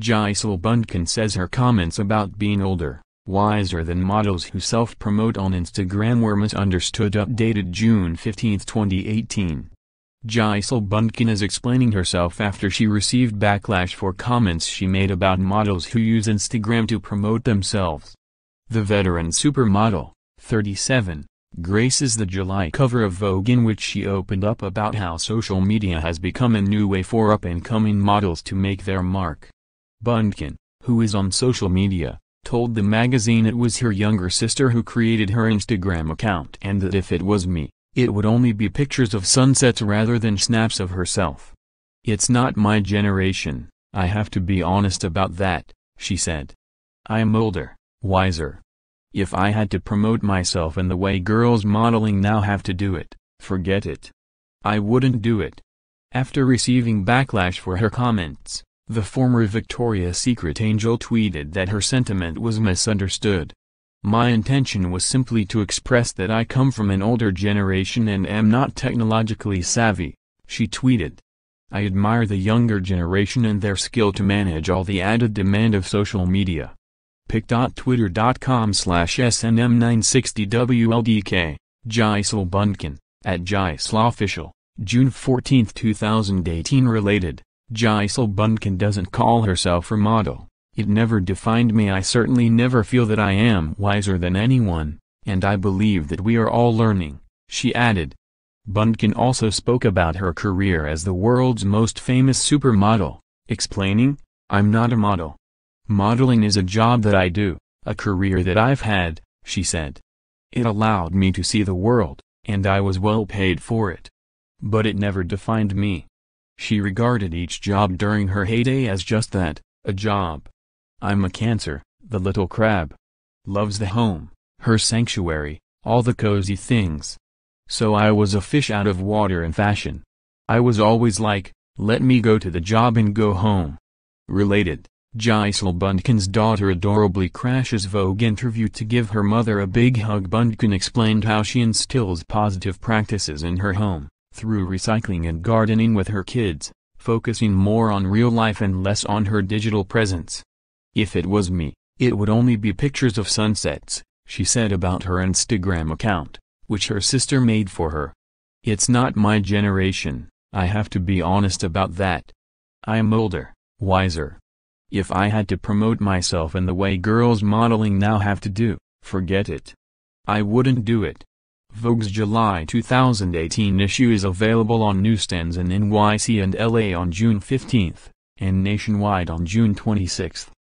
Gisele Bündchen says her comments about being older, wiser than models who self-promote on Instagram were misunderstood updated June 15, 2018. Gisele Bündchen is explaining herself after she received backlash for comments she made about models who use Instagram to promote themselves. The veteran supermodel, 37, graces the July cover of Vogue in which she opened up about how social media has become a new way for up-and-coming models to make their mark. Bündchen, who is on social media, told the magazine it was her younger sister who created her Instagram account and that if it was me, it would only be pictures of sunsets rather than snaps of herself. It's not my generation, I have to be honest about that, she said. I am older, wiser. If I had to promote myself in the way girls modeling now have to do it, forget it. I wouldn't do it. After receiving backlash for her comments, the former Victoria's Secret angel tweeted that her sentiment was misunderstood. My intention was simply to express that I come from an older generation and am not technologically savvy, she tweeted. I admire the younger generation and their skill to manage all the added demand of social media. pic.twitter.com slash snm960wldk, Gisele Bündchen, at Official, June 14, 2018 Related Gisele Bündchen doesn't call herself a model, it never defined me I certainly never feel that I am wiser than anyone, and I believe that we are all learning, she added. Bündchen also spoke about her career as the world's most famous supermodel, explaining, I'm not a model. Modeling is a job that I do, a career that I've had, she said. It allowed me to see the world, and I was well paid for it. But it never defined me. She regarded each job during her heyday as just that, a job. I'm a Cancer, the little crab. Loves the home, her sanctuary, all the cozy things. So I was a fish out of water in fashion. I was always like, let me go to the job and go home. Related, Gisele Bündchen's daughter adorably crashes Vogue interview to give her mother a big hug Bündchen explained how she instills positive practices in her home through recycling and gardening with her kids, focusing more on real life and less on her digital presence. If it was me, it would only be pictures of sunsets, she said about her Instagram account, which her sister made for her. It's not my generation, I have to be honest about that. I am older, wiser. If I had to promote myself in the way girls modeling now have to do, forget it. I wouldn't do it. Vogue's July 2018 issue is available on newsstands in NYC and LA on June 15, and nationwide on June 26.